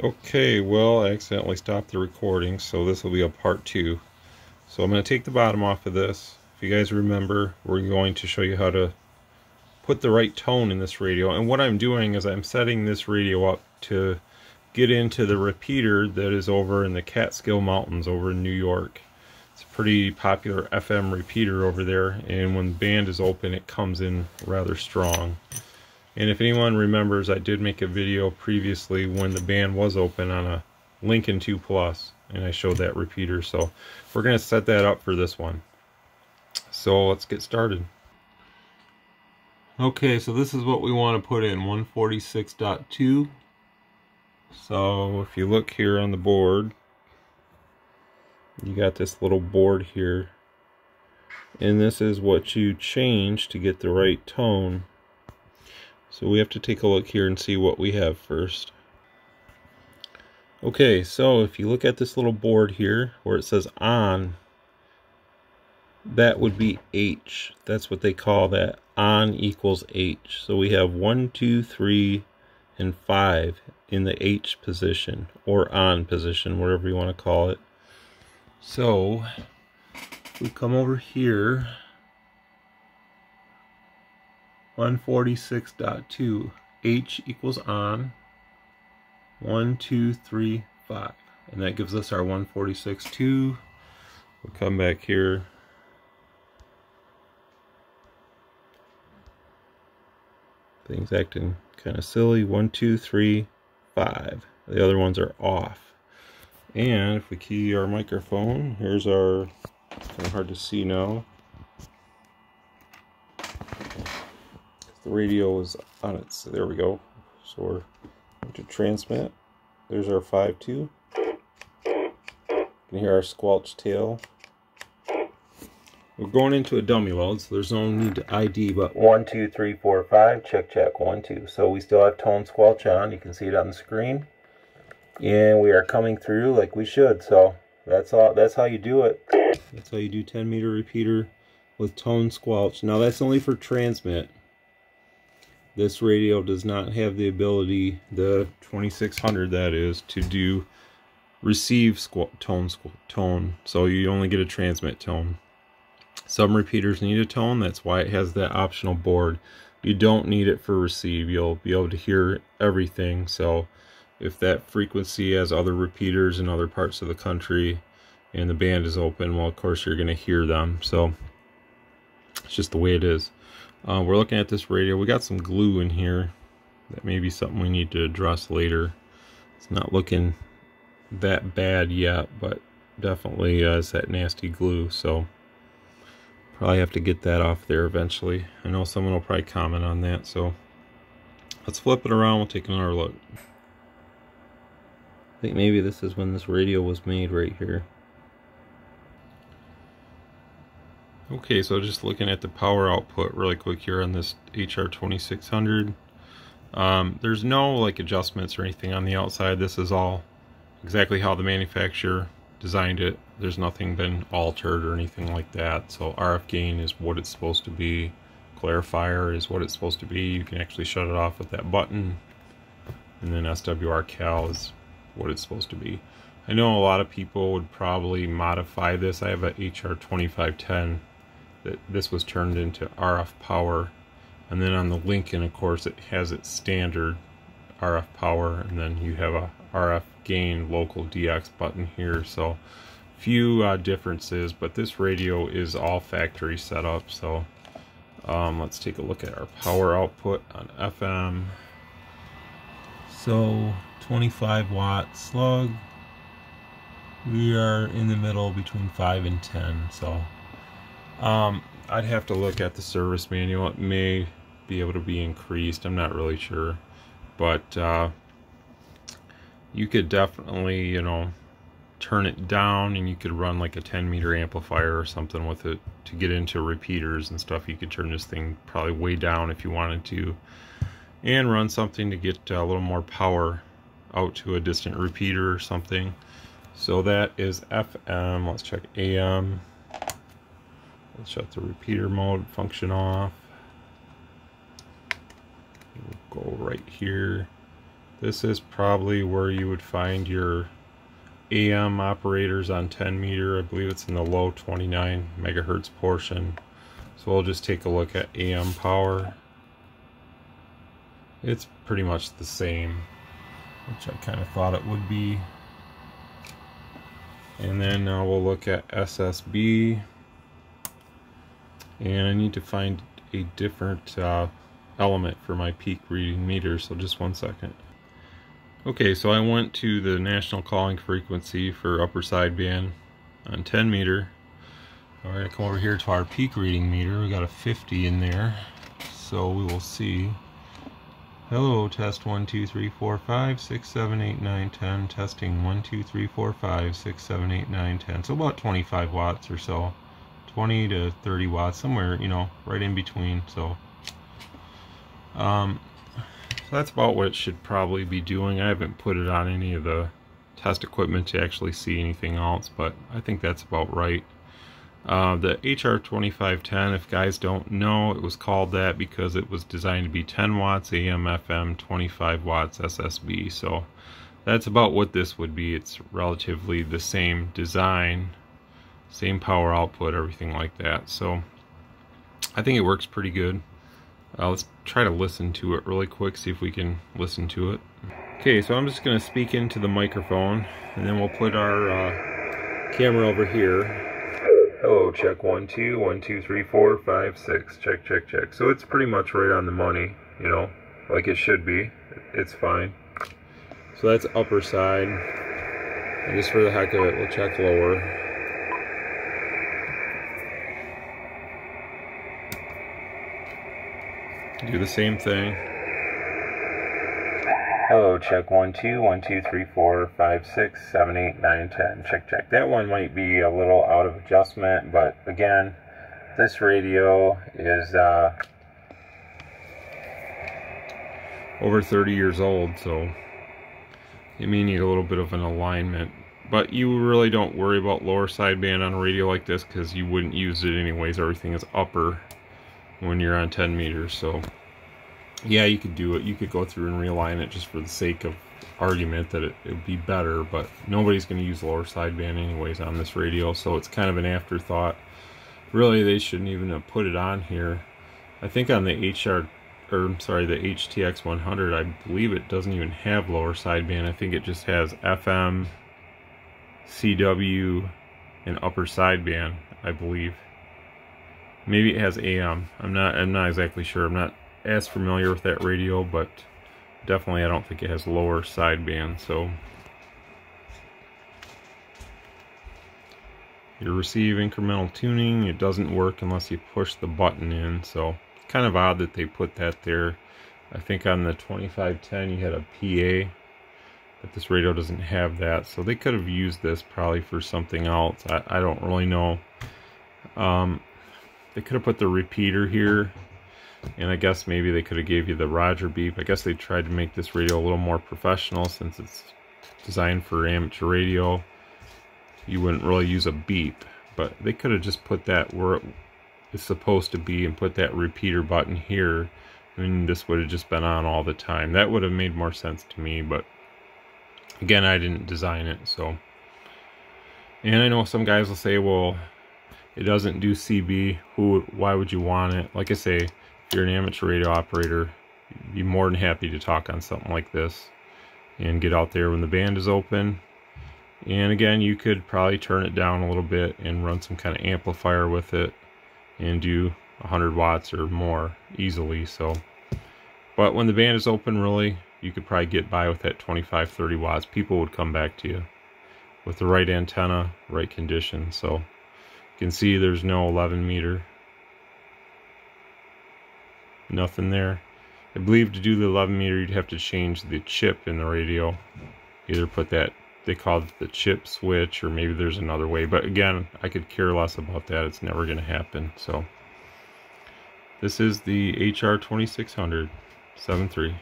Okay, well, I accidentally stopped the recording, so this will be a part two. So I'm going to take the bottom off of this. If you guys remember, we're going to show you how to put the right tone in this radio. And what I'm doing is I'm setting this radio up to get into the repeater that is over in the Catskill Mountains over in New York. It's a pretty popular FM repeater over there, and when the band is open, it comes in rather strong. And if anyone remembers, I did make a video previously when the band was open on a Lincoln 2 Plus, and I showed that repeater. So we're going to set that up for this one. So let's get started. Okay, so this is what we want to put in, 146.2. So if you look here on the board, you got this little board here. And this is what you change to get the right tone so we have to take a look here and see what we have first. Okay, so if you look at this little board here where it says on, that would be H. That's what they call that. On equals H. So we have 1, 2, 3, and 5 in the H position or on position, whatever you want to call it. So we come over here 146.2 H equals on 1, 2, 3, 5. And that gives us our 146.2. We'll come back here. Things acting kind of silly. 1, 2, 3, 5. The other ones are off. And if we key our microphone, here's our, kind of hard to see now, the radio is on it. So there we go. So we're going to transmit. There's our 5.2. You can hear our squelch tail. We're going into a dummy load, so there's no need to ID, but 1, 2, 3, 4, 5, check, check, 1, 2. So we still have tone squelch on. You can see it on the screen. And we are coming through like we should, so that's all. That's how you do it. That's how you do 10 meter repeater with tone squelch. Now that's only for transmit. This radio does not have the ability, the 2600 that is, to do receive tone, tone. So you only get a transmit tone. Some repeaters need a tone. That's why it has that optional board. You don't need it for receive. You'll be able to hear everything. So if that frequency has other repeaters in other parts of the country and the band is open, well, of course, you're going to hear them. So it's just the way it is. Uh, we're looking at this radio. We got some glue in here. That may be something we need to address later. It's not looking that bad yet, but definitely uh, is that nasty glue. So probably have to get that off there eventually. I know someone will probably comment on that. So let's flip it around. We'll take another look. I think maybe this is when this radio was made right here. Okay, so just looking at the power output really quick here on this HR2600. Um, there's no like adjustments or anything on the outside. This is all exactly how the manufacturer designed it. There's nothing been altered or anything like that. So RF gain is what it's supposed to be. Clarifier is what it's supposed to be. You can actually shut it off with that button. And then SWR cal is what it's supposed to be. I know a lot of people would probably modify this. I have a HR2510 that this was turned into RF power. And then on the Lincoln of course it has its standard RF power. And then you have a RF gain local DX button here. So few uh, differences but this radio is all factory setup so um, let's take a look at our power output on FM so 25 watt slug. We are in the middle between 5 and 10 so um, I'd have to look at the service manual. It may be able to be increased. I'm not really sure. But uh, you could definitely, you know, turn it down and you could run like a 10 meter amplifier or something with it to get into repeaters and stuff. You could turn this thing probably way down if you wanted to and run something to get a little more power out to a distant repeater or something. So that is FM. Let's check AM. Let's shut the repeater mode function off. We'll go right here. This is probably where you would find your AM operators on 10 meter. I believe it's in the low 29 megahertz portion. So we'll just take a look at AM power. It's pretty much the same, which I kind of thought it would be. And then now we'll look at SSB. And I need to find a different uh, element for my peak reading meter, so just one second. Okay, so I went to the national calling frequency for upper sideband on 10 meter. Alright, I come over here to our peak reading meter. We got a 50 in there. So we will see. Hello, test 1, 2, 3, 4, 5, 6, 7, 8, 9, 10. Testing 1, 2, 3, 4, 5, 6, 7, 8, 9, 10. So about 25 watts or so. 20 to 30 watts, somewhere, you know, right in between. So, um, that's about what it should probably be doing. I haven't put it on any of the test equipment to actually see anything else, but I think that's about right. Uh, the HR2510, if guys don't know, it was called that because it was designed to be 10 watts AM, FM, 25 watts SSB. So that's about what this would be. It's relatively the same design, same power output, everything like that. So I think it works pretty good. Uh, let's try to listen to it really quick, see if we can listen to it. Okay, so I'm just going to speak into the microphone, and then we'll put our uh, camera over here. Hello, check one, two, one, two, three, four, five, six. Check, check, check. So it's pretty much right on the money, you know, like it should be. It's fine. So that's upper side. And just for the heck of it, we'll check lower. Do the same thing. Hello, check one, two, one, two, three, four, five, six, seven, eight, nine, ten. Check, check. That one might be a little out of adjustment, but again, this radio is uh, over 30 years old, so you may need a little bit of an alignment. But you really don't worry about lower sideband on a radio like this because you wouldn't use it anyways. Everything is upper when you're on 10 meters. So yeah, you could do it. You could go through and realign it just for the sake of argument that it would be better, but nobody's going to use lower sideband anyways on this radio, so it's kind of an afterthought. Really, they shouldn't even have put it on here. I think on the HR, or I'm sorry, the HTX 100, I believe it doesn't even have lower sideband. I think it just has FM, CW, and upper sideband, I believe. Maybe it has AM. I'm not. I'm not exactly sure. I'm not as familiar with that radio, but definitely I don't think it has lower sideband. So you receive incremental tuning, it doesn't work unless you push the button in. So kind of odd that they put that there. I think on the 2510 you had a PA, but this radio doesn't have that. So they could have used this probably for something else. I, I don't really know. Um, they could have put the repeater here. And I guess maybe they could have gave you the Roger beep. I guess they tried to make this radio a little more professional since it's designed for amateur radio. You wouldn't really use a beep. But they could have just put that where it is supposed to be and put that repeater button here. And this would have just been on all the time. That would have made more sense to me. But again, I didn't design it. So. And I know some guys will say, well, it doesn't do CB. Who? Why would you want it? Like I say, if you're an amateur radio operator, be more than happy to talk on something like this and get out there when the band is open. And again, you could probably turn it down a little bit and run some kind of amplifier with it and do 100 watts or more easily. So, but when the band is open, really, you could probably get by with that 25, 30 watts. People would come back to you with the right antenna, right conditions. So. You can see there's no 11 meter. Nothing there. I believe to do the 11 meter you'd have to change the chip in the radio. Either put that, they call it the chip switch, or maybe there's another way. But again, I could care less about that. It's never going to happen. So this is the HR 2600 7.3.